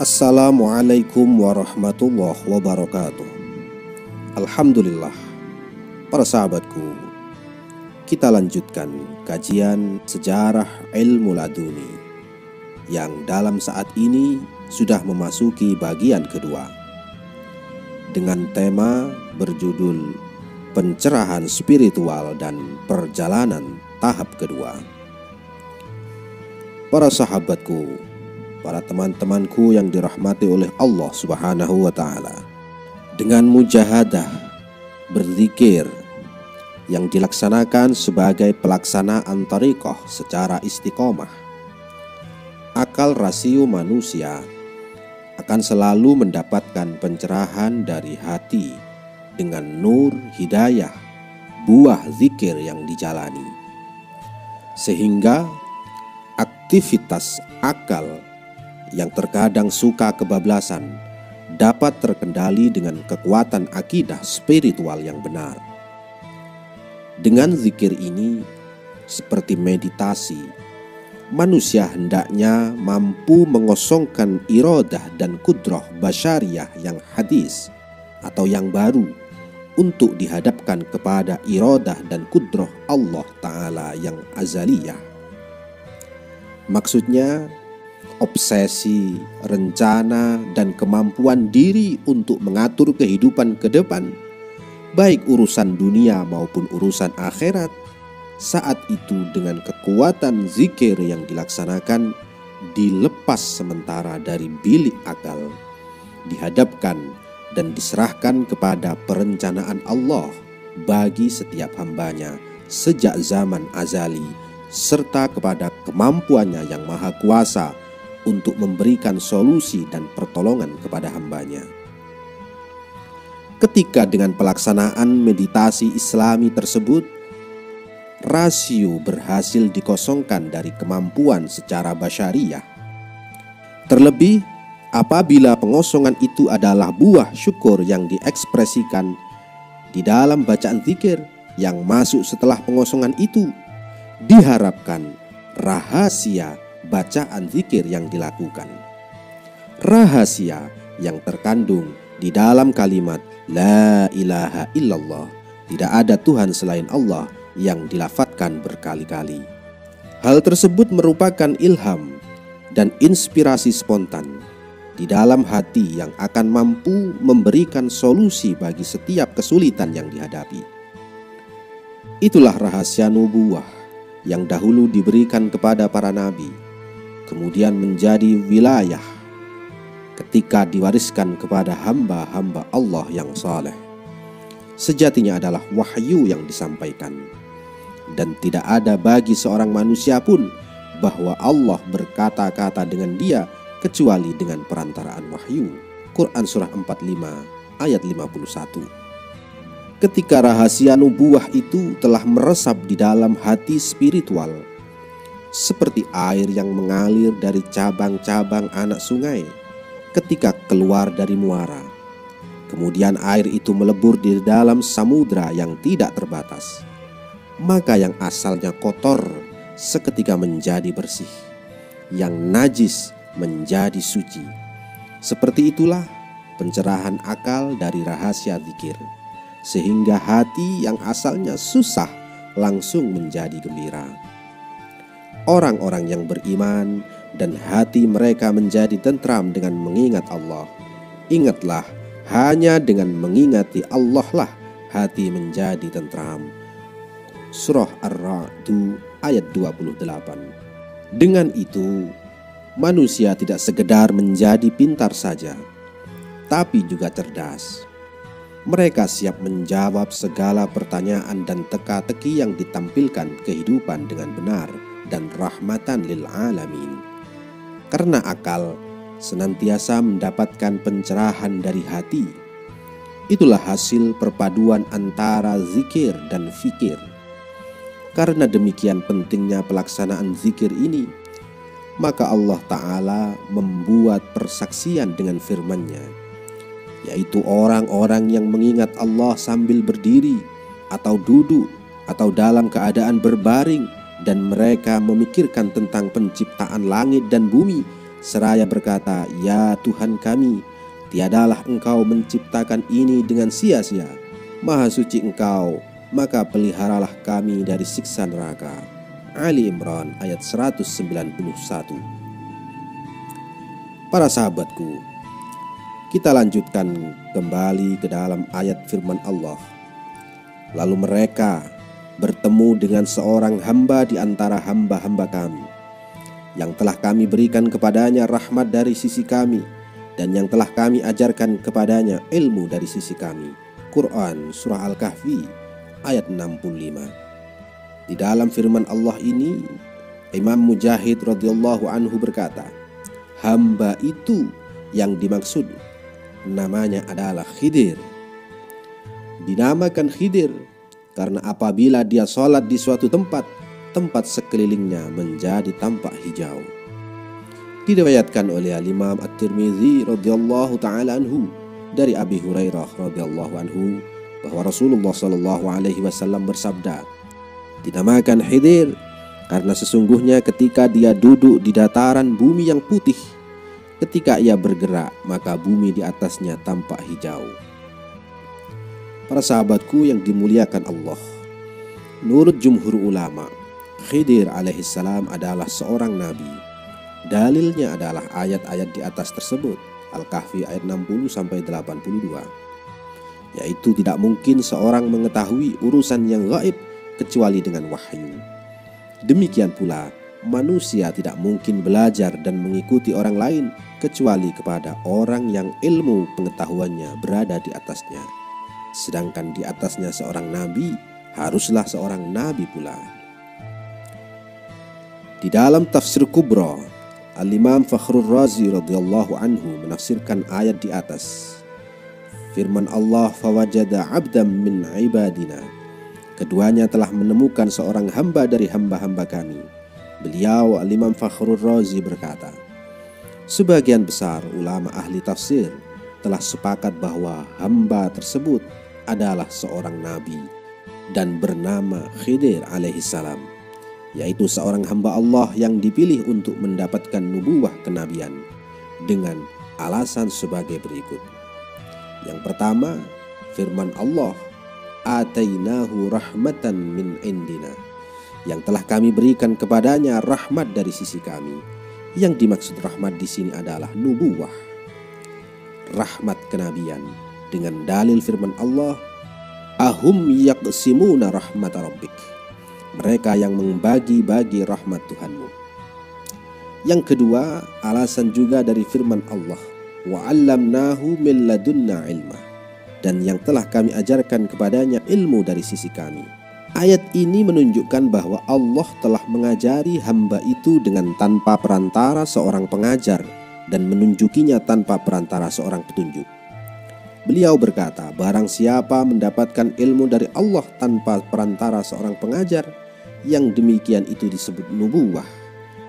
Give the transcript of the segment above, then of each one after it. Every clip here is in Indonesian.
Assalamualaikum warahmatullahi wabarakatuh. Alhamdulillah, para sahabatku, kita lanjutkan kajian sejarah ilmu laduni yang dalam saat ini sudah memasuki bagian kedua dengan tema berjudul Pencerahan Spiritual dan Perjalanan Tahap Kedua. Para sahabatku, para teman-temanku yang dirahmati oleh Allah Subhanahu wa taala. Dengan mujahadah berzikir yang dilaksanakan sebagai pelaksanaan tariqah secara istiqomah. Akal rasio manusia akan selalu mendapatkan pencerahan dari hati dengan nur hidayah buah zikir yang dijalani. Sehingga aktivitas akal yang terkadang suka kebablasan dapat terkendali dengan kekuatan akidah spiritual yang benar. Dengan zikir ini, seperti meditasi, manusia hendaknya mampu mengosongkan irodah dan kudroh basyariah yang hadis atau yang baru untuk dihadapkan kepada irodah dan kudroh Allah Ta'ala yang azaliyah. Maksudnya, obsesi, rencana, dan kemampuan diri untuk mengatur kehidupan ke depan, baik urusan dunia maupun urusan akhirat, saat itu dengan kekuatan zikir yang dilaksanakan dilepas sementara dari bilik akal, dihadapkan dan diserahkan kepada perencanaan Allah bagi setiap hambanya sejak zaman azali serta kepada kemampuannya yang maha kuasa untuk memberikan solusi dan pertolongan kepada hambanya. Ketika dengan pelaksanaan meditasi islami tersebut, rasio berhasil dikosongkan dari kemampuan secara basyariah. Terlebih, apabila pengosongan itu adalah buah syukur yang diekspresikan di dalam bacaan zikir yang masuk setelah pengosongan itu, diharapkan rahasia bacaan zikir yang dilakukan. Rahasia yang terkandung di dalam kalimat La ilaha illallah Tidak ada Tuhan selain Allah yang dilafatkan berkali-kali Hal tersebut merupakan ilham dan inspirasi spontan di dalam hati yang akan mampu memberikan solusi bagi setiap kesulitan yang dihadapi. Itulah rahasia nubuah yang dahulu diberikan kepada para nabi kemudian menjadi wilayah ketika diwariskan kepada hamba-hamba Allah yang saleh. Sejatinya adalah wahyu yang disampaikan dan tidak ada bagi seorang manusia pun bahwa Allah berkata-kata dengan dia kecuali dengan perantaraan wahyu. Quran surah 45 ayat 51. Ketika rahasia nubuah itu telah meresap di dalam hati spiritual, seperti air yang mengalir dari cabang-cabang anak sungai ketika keluar dari muara. Kemudian air itu melebur di dalam samudra yang tidak terbatas. Maka yang asalnya kotor seketika menjadi bersih, yang najis menjadi suci. Seperti itulah pencerahan akal dari rahasia zikir, sehingga hati yang asalnya susah langsung menjadi gembira orang-orang yang beriman dan hati mereka menjadi tentram dengan mengingat Allah. Ingatlah, hanya dengan mengingati Allah lah hati menjadi tentram. Surah Ar-Ra'du ayat 28. Dengan itu, manusia tidak sekedar menjadi pintar saja, tapi juga cerdas. Mereka siap menjawab segala pertanyaan dan teka-teki yang ditampilkan kehidupan dengan benar dan rahmatan lil alamin. Karena akal senantiasa mendapatkan pencerahan dari hati. Itulah hasil perpaduan antara zikir dan fikir. Karena demikian pentingnya pelaksanaan zikir ini, maka Allah Ta'ala membuat persaksian dengan firman-Nya, yaitu orang-orang yang mengingat Allah sambil berdiri atau duduk atau dalam keadaan berbaring dan mereka memikirkan tentang penciptaan langit dan bumi seraya berkata, "Ya Tuhan kami, tiadalah Engkau menciptakan ini dengan sia-sia. Maha suci Engkau, maka peliharalah kami dari siksa neraka." Ali Imran ayat 191. Para sahabatku, kita lanjutkan kembali ke dalam ayat firman Allah. Lalu mereka bertemu dengan seorang hamba di antara hamba-hamba kami yang telah kami berikan kepadanya rahmat dari sisi kami dan yang telah kami ajarkan kepadanya ilmu dari sisi kami. Quran Surah Al-Kahfi ayat 65 Di dalam firman Allah ini Imam Mujahid radhiyallahu anhu berkata Hamba itu yang dimaksud namanya adalah Khidir. Dinamakan Khidir karena apabila dia sholat di suatu tempat, tempat sekelilingnya menjadi tampak hijau. Diriwayatkan oleh Imam At-Tirmidzi radhiyallahu taala anhu dari Abi Hurairah radhiyallahu anhu bahwa Rasulullah shallallahu alaihi wasallam bersabda, dinamakan Khidir karena sesungguhnya ketika dia duduk di dataran bumi yang putih Ketika ia bergerak, maka bumi di atasnya tampak hijau. Para sahabatku yang dimuliakan Allah, menurut jumhur ulama, Khidir alaihissalam adalah seorang nabi. Dalilnya adalah ayat-ayat di atas tersebut, Al-Kahfi ayat 60 sampai 82. Yaitu tidak mungkin seorang mengetahui urusan yang gaib kecuali dengan wahyu. Demikian pula manusia tidak mungkin belajar dan mengikuti orang lain kecuali kepada orang yang ilmu pengetahuannya berada di atasnya. Sedangkan di atasnya seorang nabi haruslah seorang nabi pula. Di dalam tafsir kubra, Al-Imam Fakhrul Razi radhiyallahu anhu menafsirkan ayat di atas. Firman Allah fawajada abdam min ibadina. Keduanya telah menemukan seorang hamba dari hamba-hamba kami Beliau Al-Imam Fakhrul Razi berkata, Sebagian besar ulama ahli tafsir telah sepakat bahwa hamba tersebut adalah seorang nabi dan bernama Khidir alaihissalam, yaitu seorang hamba Allah yang dipilih untuk mendapatkan nubuah kenabian dengan alasan sebagai berikut. Yang pertama, firman Allah, "Atainahu rahmatan min indina." yang telah kami berikan kepadanya rahmat dari sisi kami. Yang dimaksud rahmat di sini adalah nubuah, rahmat kenabian dengan dalil firman Allah, ahum yaqsimuna rahmat rabbik. Mereka yang membagi-bagi rahmat Tuhanmu. Yang kedua, alasan juga dari firman Allah, wa 'allamnahu min ladunna ilma. Dan yang telah kami ajarkan kepadanya ilmu dari sisi kami. Ayat ini menunjukkan bahwa Allah telah mengajari hamba itu dengan tanpa perantara seorang pengajar dan menunjukinya tanpa perantara seorang petunjuk. Beliau berkata, barang siapa mendapatkan ilmu dari Allah tanpa perantara seorang pengajar, yang demikian itu disebut nubuah.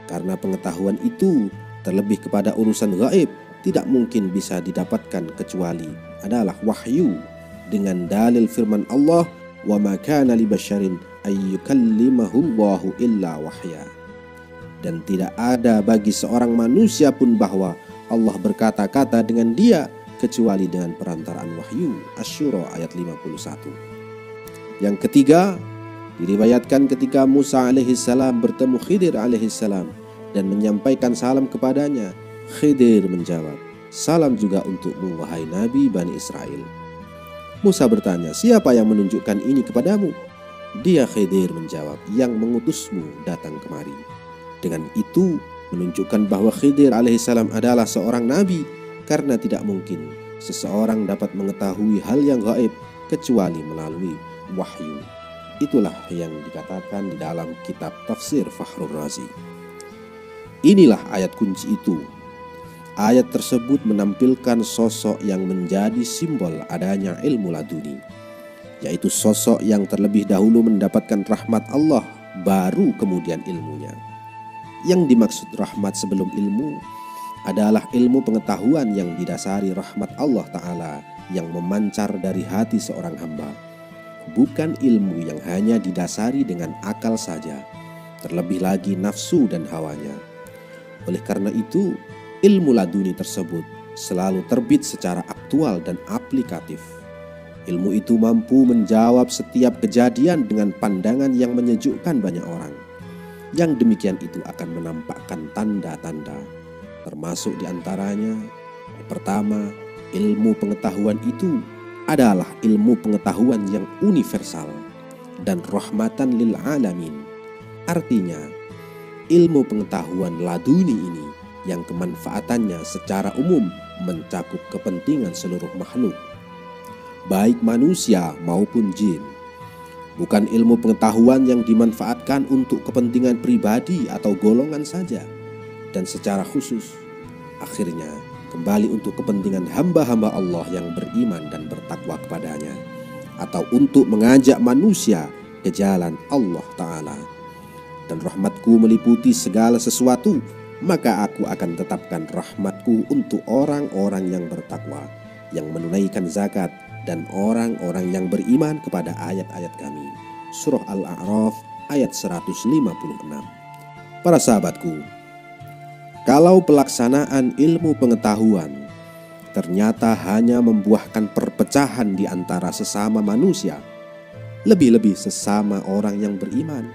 Karena pengetahuan itu terlebih kepada urusan gaib tidak mungkin bisa didapatkan kecuali adalah wahyu dengan dalil firman Allah wa ma kana li basyarin ayyukallimahullahu illa wahya dan tidak ada bagi seorang manusia pun bahwa Allah berkata-kata dengan dia kecuali dengan perantaraan wahyu Asyura ayat 51 yang ketiga diriwayatkan ketika Musa alaihissalam bertemu Khidir alaihissalam dan menyampaikan salam kepadanya Khidir menjawab salam juga untukmu wahai Nabi Bani Israel Musa bertanya, siapa yang menunjukkan ini kepadamu? Dia Khidir menjawab, yang mengutusmu datang kemari. Dengan itu menunjukkan bahwa Khidir alaihissalam adalah seorang nabi karena tidak mungkin seseorang dapat mengetahui hal yang gaib kecuali melalui wahyu. Itulah yang dikatakan di dalam kitab tafsir Fakhrul Razi. Inilah ayat kunci itu Ayat tersebut menampilkan sosok yang menjadi simbol adanya ilmu laduni, yaitu sosok yang terlebih dahulu mendapatkan rahmat Allah, baru kemudian ilmunya. Yang dimaksud rahmat sebelum ilmu adalah ilmu pengetahuan yang didasari rahmat Allah Ta'ala yang memancar dari hati seorang hamba, bukan ilmu yang hanya didasari dengan akal saja, terlebih lagi nafsu dan hawanya. Oleh karena itu, ilmu laduni tersebut selalu terbit secara aktual dan aplikatif. Ilmu itu mampu menjawab setiap kejadian dengan pandangan yang menyejukkan banyak orang. Yang demikian itu akan menampakkan tanda-tanda, termasuk di antaranya pertama, ilmu pengetahuan itu adalah ilmu pengetahuan yang universal dan rahmatan lil alamin. Artinya, ilmu pengetahuan laduni ini yang kemanfaatannya secara umum mencakup kepentingan seluruh makhluk baik manusia maupun jin. Bukan ilmu pengetahuan yang dimanfaatkan untuk kepentingan pribadi atau golongan saja, dan secara khusus akhirnya kembali untuk kepentingan hamba-hamba Allah yang beriman dan bertakwa kepadanya, atau untuk mengajak manusia ke jalan Allah Ta'ala. Dan rahmatku meliputi segala sesuatu, maka aku akan tetapkan rahmatku untuk orang-orang yang bertakwa, yang menunaikan zakat, dan orang-orang yang beriman kepada ayat-ayat kami. Surah Al-A'raf ayat 156. Para sahabatku, kalau pelaksanaan ilmu pengetahuan ternyata hanya membuahkan perpecahan di antara sesama manusia, lebih-lebih sesama orang yang beriman,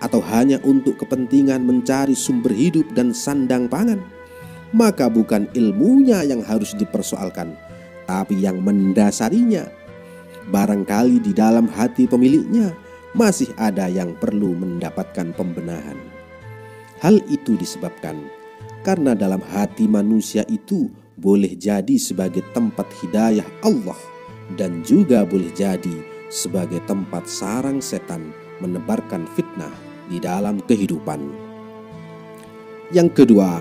atau hanya untuk kepentingan mencari sumber hidup dan sandang pangan, maka bukan ilmunya yang harus dipersoalkan, tapi yang mendasarinya. Barangkali di dalam hati pemiliknya masih ada yang perlu mendapatkan pembenahan. Hal itu disebabkan karena dalam hati manusia itu boleh jadi sebagai tempat hidayah Allah dan juga boleh jadi sebagai tempat sarang setan menebarkan fitnah di dalam kehidupan. Yang kedua,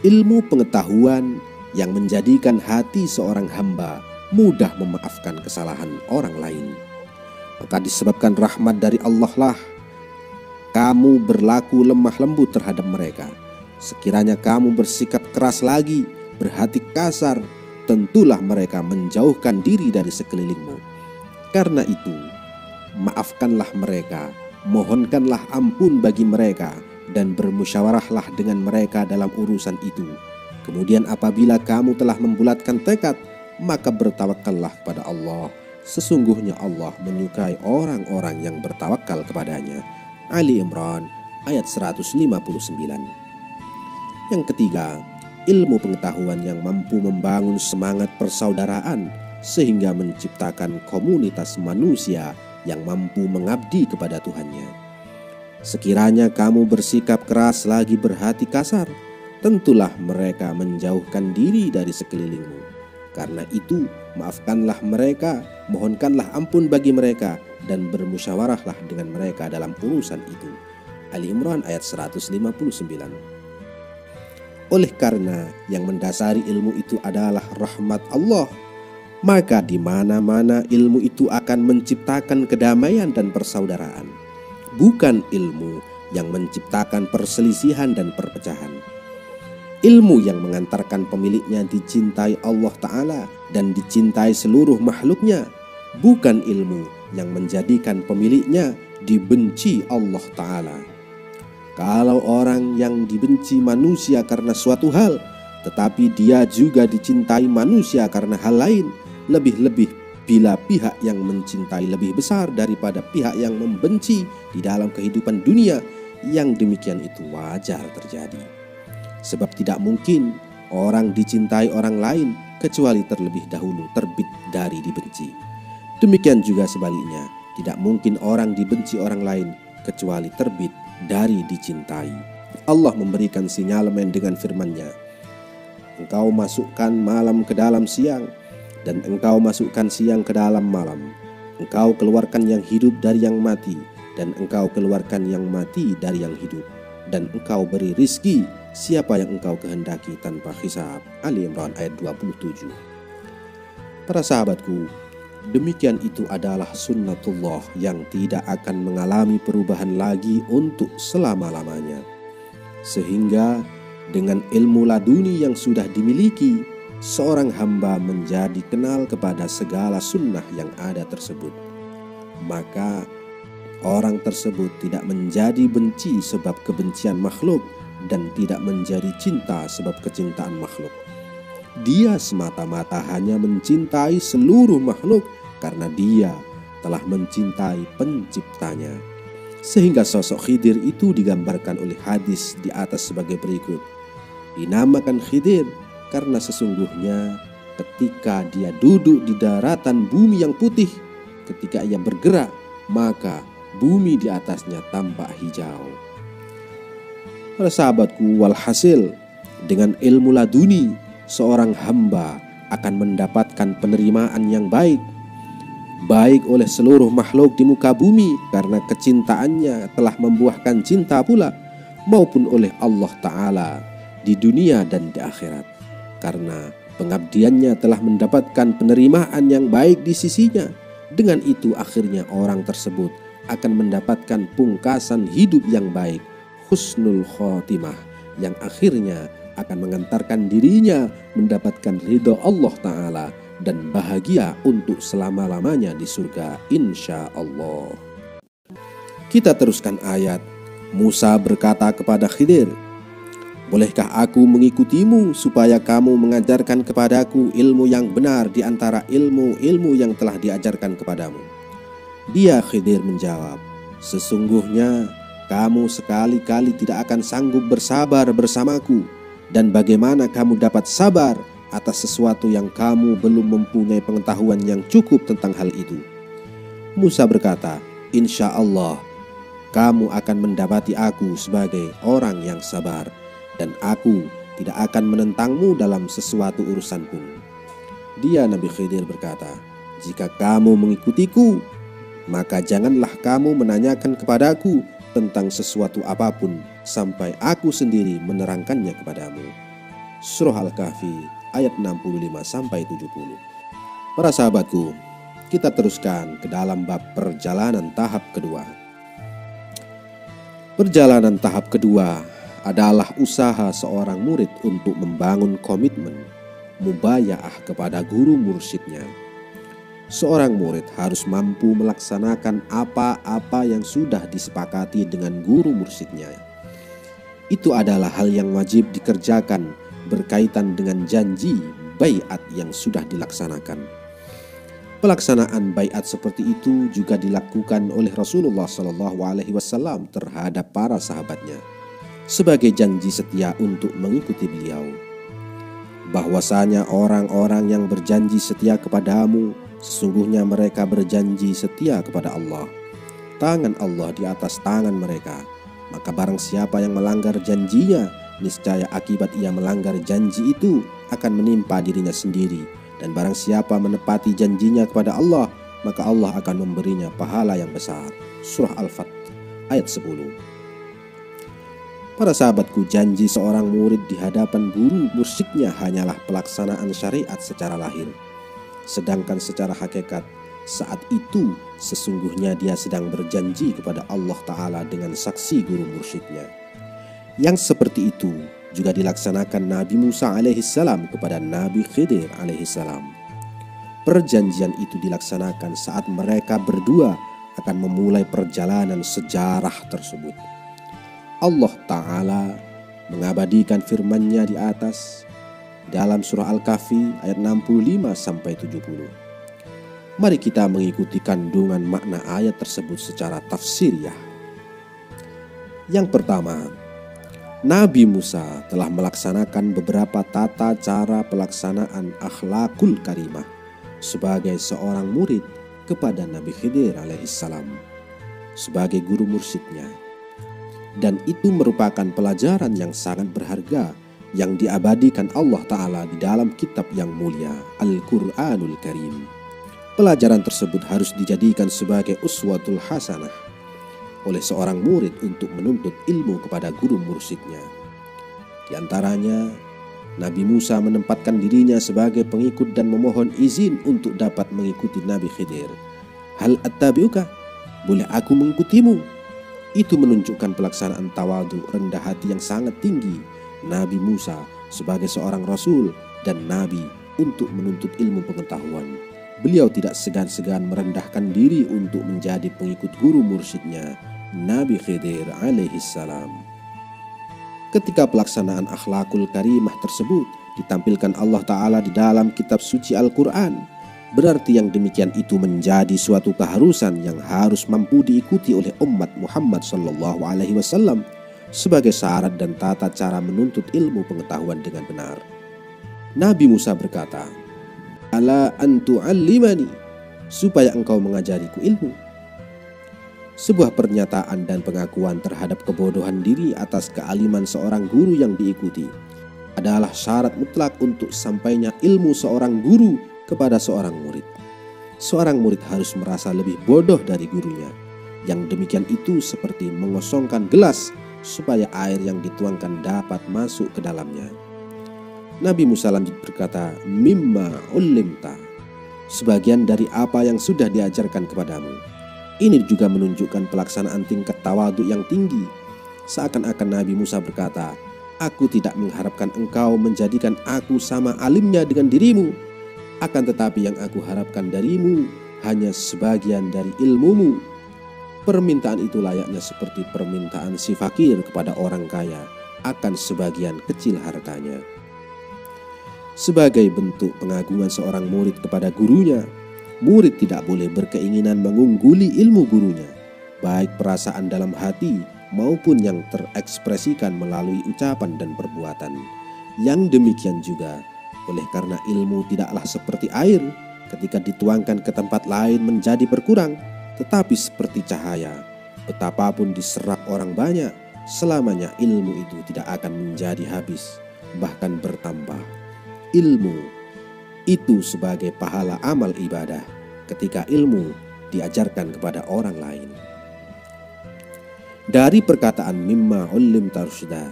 ilmu pengetahuan yang menjadikan hati seorang hamba mudah memaafkan kesalahan orang lain. Maka disebabkan rahmat dari Allah lah kamu berlaku lemah lembut terhadap mereka. Sekiranya kamu bersikap keras lagi, berhati kasar, tentulah mereka menjauhkan diri dari sekelilingmu. Karena itu, maafkanlah mereka, mohonkanlah ampun bagi mereka, dan bermusyawarahlah dengan mereka dalam urusan itu Kemudian apabila kamu telah membulatkan tekad, maka bertawakallah pada Allah. Sesungguhnya Allah menyukai orang-orang yang bertawakal kepadanya. Ali Imran ayat 159. Yang ketiga, ilmu pengetahuan yang mampu membangun semangat persaudaraan sehingga menciptakan komunitas manusia yang mampu mengabdi kepada Tuhannya. Sekiranya kamu bersikap keras lagi berhati kasar, tentulah mereka menjauhkan diri dari sekelilingmu. Karena itu, maafkanlah mereka, mohonkanlah ampun bagi mereka, dan bermusyawarahlah dengan mereka dalam urusan itu. Ali Imran ayat 159 Oleh karena yang mendasari ilmu itu adalah rahmat Allah, maka di mana-mana ilmu itu akan menciptakan kedamaian dan persaudaraan, bukan ilmu yang menciptakan perselisihan dan perpecahan. Ilmu yang mengantarkan pemiliknya dicintai Allah Ta'ala dan dicintai seluruh makhluknya Bukan ilmu yang menjadikan pemiliknya dibenci Allah Ta'ala. Kalau orang yang dibenci manusia karena suatu hal Tetapi dia juga dicintai manusia karena hal lain Lebih-lebih bila pihak yang mencintai lebih besar daripada pihak yang membenci di dalam kehidupan dunia Yang demikian itu wajar terjadi Sebab tidak mungkin orang dicintai orang lain kecuali terlebih dahulu terbit dari dibenci. Demikian juga sebaliknya, tidak mungkin orang dibenci orang lain kecuali terbit dari dicintai. Allah memberikan sinyalemen dengan firman-Nya. Engkau masukkan malam ke dalam siang dan engkau masukkan siang ke dalam malam. Engkau keluarkan yang hidup dari yang mati dan engkau keluarkan yang mati dari yang hidup dan engkau beri rizki siapa yang engkau kehendaki tanpa hisab. Ali Imran ayat 27. Para sahabatku, demikian itu adalah sunnatullah yang tidak akan mengalami perubahan lagi untuk selama-lamanya. Sehingga dengan ilmu laduni yang sudah dimiliki, seorang hamba menjadi kenal kepada segala sunnah yang ada tersebut. Maka orang tersebut tidak menjadi benci sebab kebencian makhluk dan tidak menjadi cinta sebab kecintaan makhluk. Dia semata-mata hanya mencintai seluruh makhluk karena dia telah mencintai penciptanya. Sehingga sosok Khidir itu digambarkan oleh hadis di atas sebagai berikut. Dinamakan Khidir karena sesungguhnya ketika dia duduk di daratan bumi yang putih, ketika ia bergerak, maka bumi di atasnya tampak hijau. Para sahabatku, walhasil dengan ilmu laduni, seorang hamba akan mendapatkan penerimaan yang baik. Baik oleh seluruh makhluk di muka bumi karena kecintaannya telah membuahkan cinta pula maupun oleh Allah Ta'ala di dunia dan di akhirat. Karena pengabdiannya telah mendapatkan penerimaan yang baik di sisinya dengan itu akhirnya orang tersebut akan mendapatkan pungkasan hidup yang baik husnul khotimah yang akhirnya akan mengantarkan dirinya mendapatkan ridho Allah Ta'ala dan bahagia untuk selama-lamanya di surga insya Allah. Kita teruskan ayat. Musa berkata kepada Khidir, Bolehkah aku mengikutimu supaya kamu mengajarkan kepadaku ilmu yang benar di antara ilmu-ilmu yang telah diajarkan kepadamu? Dia Khidir menjawab, Sesungguhnya kamu sekali-kali tidak akan sanggup bersabar bersamaku dan bagaimana kamu dapat sabar atas sesuatu yang kamu belum mempunyai pengetahuan yang cukup tentang hal itu. Musa berkata, "Insya Allah, kamu akan mendapati aku sebagai orang yang sabar, dan aku tidak akan menentangmu dalam sesuatu urusan pun." Dia Nabi Khidir berkata, "Jika kamu mengikutiku, maka janganlah kamu menanyakan kepadaku tentang sesuatu apa pun sampai aku sendiri menerangkannya kepadamu." Surah Al-Kahfi ayat 65 sampai 70. Para sahabatku, kita teruskan ke dalam bab perjalanan tahap kedua. Perjalanan tahap kedua adalah usaha seorang murid untuk membangun komitmen mubayaah kepada guru mursyidnya. Seorang murid harus mampu melaksanakan apa-apa yang sudah disepakati dengan guru mursyidnya. Itu adalah hal yang wajib dikerjakan berkaitan dengan janji bayat yang sudah dilaksanakan. Pelaksanaan bayat seperti itu juga dilakukan oleh Rasulullah Shallallahu Alaihi Wasallam terhadap para sahabatnya sebagai janji setia untuk mengikuti beliau. Bahwasanya orang-orang yang berjanji setia kepadamu, sesungguhnya mereka berjanji setia kepada Allah. Tangan Allah di atas tangan mereka, maka barang siapa yang melanggar janjinya, niscaya akibat ia melanggar janji itu akan menimpa dirinya sendiri dan barang siapa menepati janjinya kepada Allah maka Allah akan memberinya pahala yang besar. Surah Al-Fat ayat 10. Para sahabatku, janji seorang murid di hadapan guru mursyidnya hanyalah pelaksanaan syariat secara lahir. Sedangkan secara hakikat, saat itu sesungguhnya dia sedang berjanji kepada Allah Ta'ala dengan saksi guru mursyidnya. Yang seperti itu juga dilaksanakan Nabi Musa alaihissalam kepada Nabi Khidir alaihissalam. Perjanjian itu dilaksanakan saat mereka berdua akan memulai perjalanan sejarah tersebut. Allah Ta'ala mengabadikan firman-Nya di atas dalam surah Al-Kahfi ayat 65 sampai 70. Mari kita mengikuti kandungan makna ayat tersebut secara tafsiriah. Yang pertama, Nabi Musa telah melaksanakan beberapa tata cara pelaksanaan akhlakul karimah sebagai seorang murid kepada Nabi Khidir alaihissalam sebagai guru mursyidnya. Dan itu merupakan pelajaran yang sangat berharga yang diabadikan Allah Ta'ala di dalam kitab yang mulia Al-Quranul Karim. Pelajaran tersebut harus dijadikan sebagai uswatul hasanah oleh seorang murid untuk menuntut ilmu kepada guru mursyidnya. Di antaranya, Nabi Musa menempatkan dirinya sebagai pengikut dan memohon izin untuk dapat mengikuti Nabi Khidir. Hal attabiuka, boleh aku mengikutimu? Itu menunjukkan pelaksanaan tawadu rendah hati yang sangat tinggi Nabi Musa sebagai seorang rasul dan nabi untuk menuntut ilmu pengetahuan. Beliau tidak segan-segan merendahkan diri untuk menjadi pengikut guru mursyidnya Nabi Khidir alaihi salam. Ketika pelaksanaan akhlakul karimah tersebut ditampilkan Allah Ta'ala di dalam kitab suci Al-Quran, berarti yang demikian itu menjadi suatu keharusan yang harus mampu diikuti oleh umat Muhammad Sallallahu Alaihi Wasallam sebagai syarat dan tata cara menuntut ilmu pengetahuan dengan benar. Nabi Musa berkata, "Ala antu alimani supaya engkau mengajariku ilmu." Sebuah pernyataan dan pengakuan terhadap kebodohan diri atas kealiman seorang guru yang diikuti adalah syarat mutlak untuk sampainya ilmu seorang guru kepada seorang murid. Seorang murid harus merasa lebih bodoh dari gurunya. Yang demikian itu seperti mengosongkan gelas supaya air yang dituangkan dapat masuk ke dalamnya. Nabi Musa lanjut berkata, "Mimma ulimta." Sebagian dari apa yang sudah diajarkan kepadamu ini juga menunjukkan pelaksanaan tingkat tawadu yang tinggi. Seakan-akan Nabi Musa berkata, Aku tidak mengharapkan engkau menjadikan aku sama alimnya dengan dirimu. Akan tetapi yang aku harapkan darimu hanya sebagian dari ilmumu. Permintaan itu layaknya seperti permintaan si fakir kepada orang kaya akan sebagian kecil hartanya. Sebagai bentuk pengagungan seorang murid kepada gurunya, Murid tidak boleh berkeinginan mengungguli ilmu gurunya, baik perasaan dalam hati maupun yang terekspresikan melalui ucapan dan perbuatan. Yang demikian juga, oleh karena ilmu tidaklah seperti air ketika dituangkan ke tempat lain menjadi berkurang, tetapi seperti cahaya. Betapapun diserap orang banyak, selamanya ilmu itu tidak akan menjadi habis, bahkan bertambah. Ilmu itu sebagai pahala amal ibadah ketika ilmu diajarkan kepada orang lain. Dari perkataan mimma ulim tarushda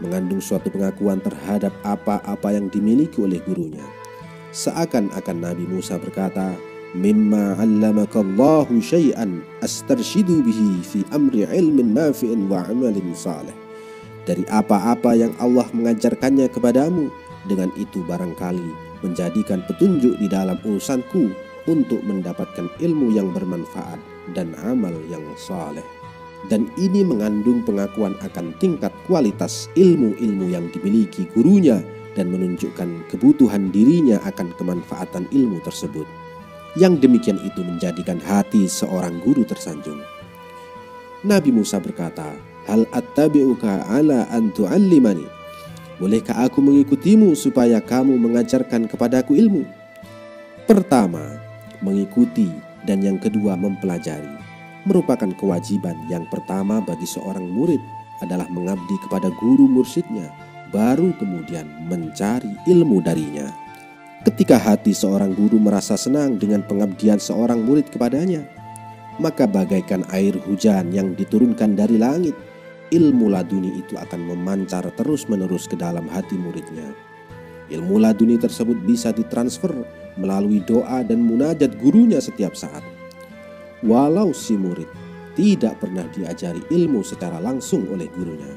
mengandung suatu pengakuan terhadap apa-apa yang dimiliki oleh gurunya. Seakan-akan Nabi Musa berkata, mimma 'allamakallahu syai'an astarshidu bihi fi amri ilmin nafi'in wa amalin salih. Dari apa-apa yang Allah mengajarkannya kepadamu, dengan itu barangkali menjadikan petunjuk di dalam urusanku untuk mendapatkan ilmu yang bermanfaat dan amal yang saleh. Dan ini mengandung pengakuan akan tingkat kualitas ilmu-ilmu yang dimiliki gurunya dan menunjukkan kebutuhan dirinya akan kemanfaatan ilmu tersebut. Yang demikian itu menjadikan hati seorang guru tersanjung. Nabi Musa berkata, Hal attabi'uka ala antu tu'allimani Bolehkah aku mengikutimu supaya kamu mengajarkan kepadaku ilmu? Pertama, mengikuti dan yang kedua mempelajari merupakan kewajiban yang pertama bagi seorang murid adalah mengabdi kepada guru mursyidnya, baru kemudian mencari ilmu darinya. Ketika hati seorang guru merasa senang dengan pengabdian seorang murid kepadanya, maka bagaikan air hujan yang diturunkan dari langit – ilmu laduni itu akan memancar terus-menerus ke dalam hati muridnya. Ilmu laduni tersebut bisa ditransfer melalui doa dan munajat gurunya setiap saat. Walau si murid tidak pernah diajari ilmu secara langsung oleh gurunya.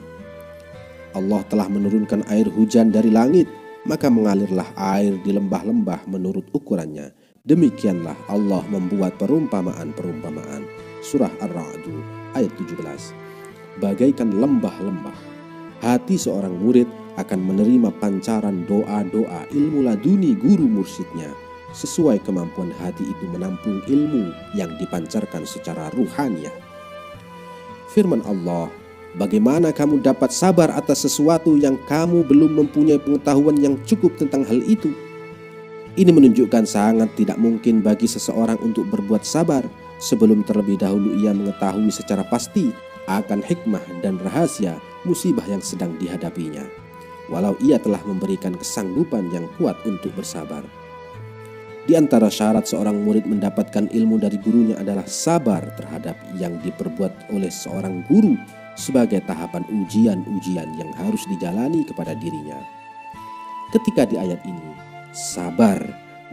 Allah telah menurunkan air hujan dari langit, maka mengalirlah air di lembah-lembah menurut ukurannya. Demikianlah Allah membuat perumpamaan-perumpamaan. Surah Ar-Ra'du ayat 17 bagaikan lembah-lembah. Hati seorang murid akan menerima pancaran doa-doa ilmu laduni guru mursyidnya sesuai kemampuan hati itu menampung ilmu yang dipancarkan secara ruhaniah. Firman Allah, bagaimana kamu dapat sabar atas sesuatu yang kamu belum mempunyai pengetahuan yang cukup tentang hal itu? Ini menunjukkan sangat tidak mungkin bagi seseorang untuk berbuat sabar sebelum terlebih dahulu ia mengetahui secara pasti akan hikmah dan rahasia musibah yang sedang dihadapinya, walau ia telah memberikan kesanggupan yang kuat untuk bersabar. Di antara syarat seorang murid mendapatkan ilmu dari gurunya adalah sabar terhadap yang diperbuat oleh seorang guru sebagai tahapan ujian-ujian yang harus dijalani kepada dirinya. Ketika di ayat ini, sabar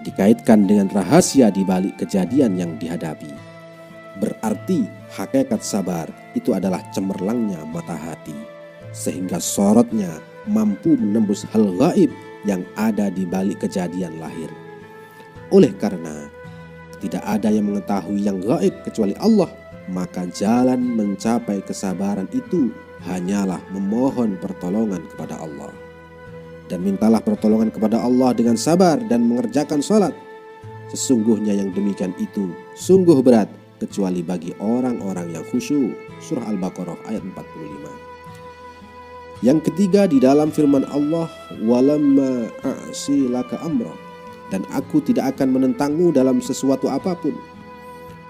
dikaitkan dengan rahasia di balik kejadian yang dihadapi Berarti hakikat sabar itu adalah cemerlangnya mata hati, sehingga sorotnya mampu menembus hal gaib yang ada di balik kejadian lahir. Oleh karena tidak ada yang mengetahui yang gaib kecuali Allah, maka jalan mencapai kesabaran itu hanyalah memohon pertolongan kepada Allah. Dan mintalah pertolongan kepada Allah dengan sabar dan mengerjakan sholat. Sesungguhnya yang demikian itu sungguh berat kecuali bagi orang-orang yang khusyuk. Surah Al-Baqarah ayat 45. Yang ketiga di dalam firman Allah, "Walamma a'si laka amra." Dan aku tidak akan menentangmu dalam sesuatu apa pun.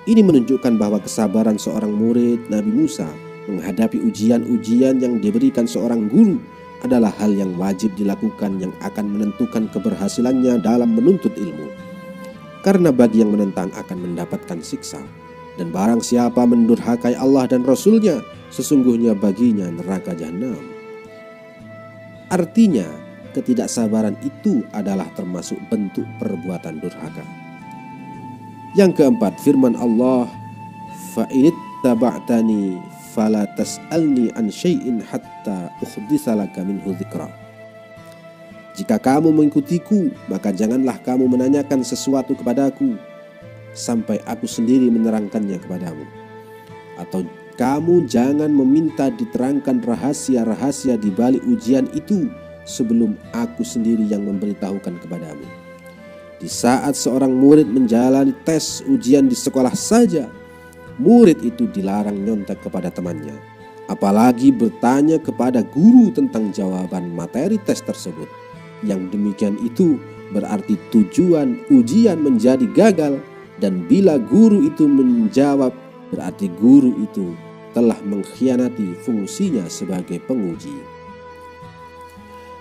Ini menunjukkan bahwa kesabaran seorang murid Nabi Musa menghadapi ujian-ujian yang diberikan seorang guru adalah hal yang wajib dilakukan yang akan menentukan keberhasilannya dalam menuntut ilmu. Karena bagi yang menentang akan mendapatkan siksa. Dan barang siapa mendurhakai Allah dan Rasulnya, sesungguhnya baginya neraka jahanam. Artinya, ketidaksabaran itu adalah termasuk bentuk perbuatan durhaka. Yang keempat, firman Allah, "Fa'init taba'tani fala an syai'in hatta ukhditsa laka minhu dzikra." Jika kamu mengikutiku, maka janganlah kamu menanyakan sesuatu kepadaku sampai aku sendiri menerangkannya kepadamu. Atau kamu jangan meminta diterangkan rahasia-rahasia di balik ujian itu sebelum aku sendiri yang memberitahukan kepadamu. Di saat seorang murid menjalani tes ujian di sekolah saja, murid itu dilarang nyontek kepada temannya, apalagi bertanya kepada guru tentang jawaban materi tes tersebut. Yang demikian itu berarti tujuan ujian menjadi gagal dan bila guru itu menjawab berarti guru itu telah mengkhianati fungsinya sebagai penguji.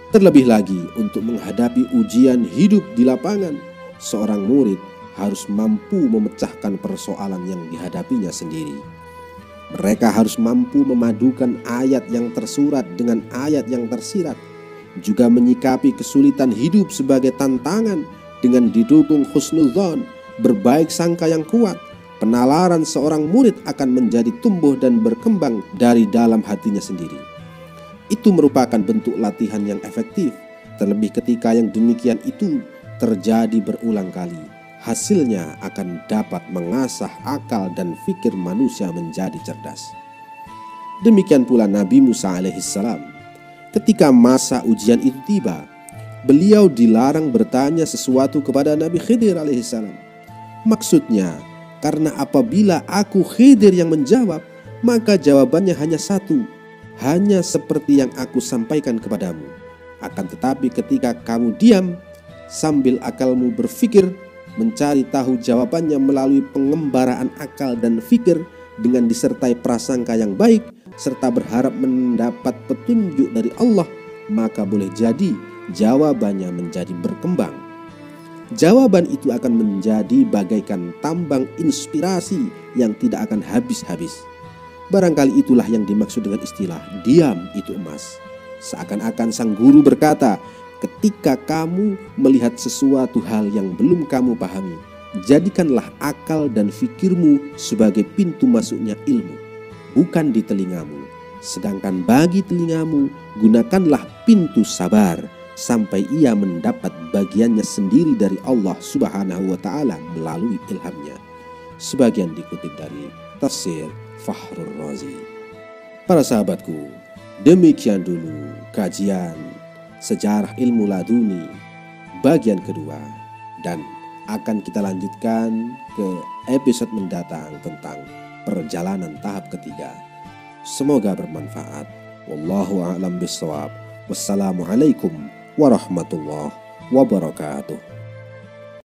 Terlebih lagi, untuk menghadapi ujian hidup di lapangan, seorang murid harus mampu memecahkan persoalan yang dihadapinya sendiri. Mereka harus mampu memadukan ayat yang tersurat dengan ayat yang tersirat, juga menyikapi kesulitan hidup sebagai tantangan dengan didukung husnuzon, berbaik sangka yang kuat, penalaran seorang murid akan menjadi tumbuh dan berkembang dari dalam hatinya sendiri. Itu merupakan bentuk latihan yang efektif, terlebih ketika yang demikian itu terjadi berulang kali. Hasilnya akan dapat mengasah akal dan fikir manusia menjadi cerdas. Demikian pula Nabi Musa alaihissalam. Ketika masa ujian itu tiba, beliau dilarang bertanya sesuatu kepada Nabi Khidir alaihissalam. Maksudnya, karena apabila aku Khidir yang menjawab, maka jawabannya hanya satu, hanya seperti yang aku sampaikan kepadamu. Akan tetapi ketika kamu diam sambil akalmu berpikir mencari tahu jawabannya melalui pengembaraan akal dan fikir dengan disertai prasangka yang baik serta berharap mendapat petunjuk dari Allah, maka boleh jadi jawabannya menjadi berkembang Jawaban itu akan menjadi bagaikan tambang inspirasi yang tidak akan habis-habis. Barangkali itulah yang dimaksud dengan istilah diam itu emas. Seakan-akan sang guru berkata, ketika kamu melihat sesuatu hal yang belum kamu pahami, jadikanlah akal dan fikirmu sebagai pintu masuknya ilmu, bukan di telingamu. Sedangkan bagi telingamu, gunakanlah pintu sabar sampai ia mendapat bagiannya sendiri dari Allah Subhanahu wa taala melalui ilhamnya. Sebagian dikutip dari tafsir Fahrul Razi. Para sahabatku, demikian dulu kajian sejarah ilmu laduni bagian kedua dan akan kita lanjutkan ke episode mendatang tentang perjalanan tahap ketiga. Semoga bermanfaat. Wallahu a'lam bishawab. Wassalamualaikum warahmatullahi wabarakatuh.